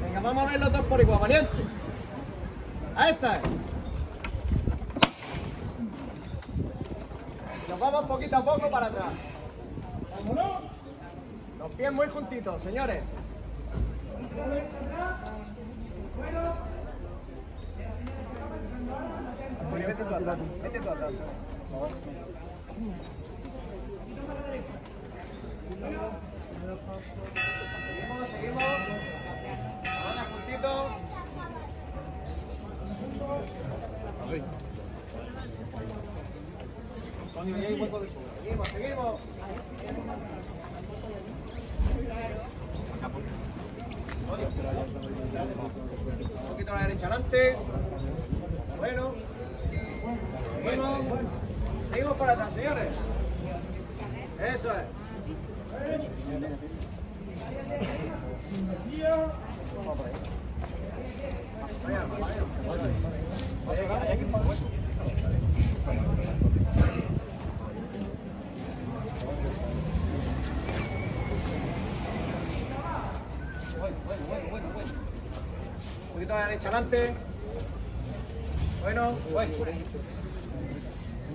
Venga, vamos a ver los dos por igual, valiente. Ahí está. Nos vamos poquito a poco para atrás. Vámonos. Los pies muy juntitos, señores. Vete tú atrás. Seguimos, seguimos. Ahora juntito. Seguimos, seguimos. Un poquito a la derecha adelante. Bueno. Seguimos. Seguimos para atrás, señores. Eso es. Derecha adelante. Bueno, bueno.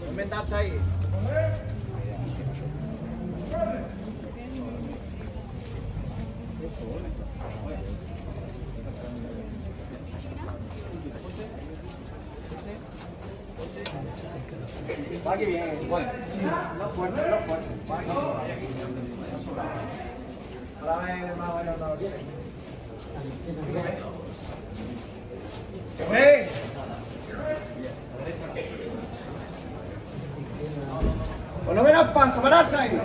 Enmendarse ahí. Va que bien. Bueno. No fuerte, no fuerte. Va que Ahora ver más o menos no lo tiene. ¡Ven! Pues no me das paso, pararse ahí.